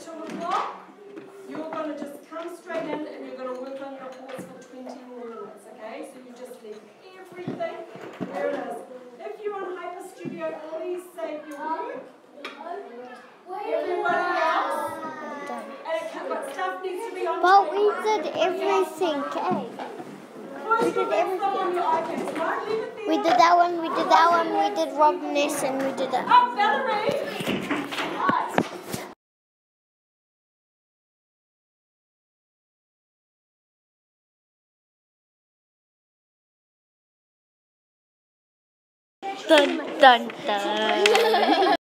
friends at 2 o'clock. You're going to just come straight in and you're going to work on your reports for 20 more minutes, okay? So you just leave everything where it is. If you're on Hyper Studio, please save your work. Everybody else? And it but stuff needs to be on But we did everything, okay? We did everything. on your iPads, right? Leave it there. We did that one, we did that one, we did Rob Ness, and we did it. Up, oh, Valerie! Dun dun dun.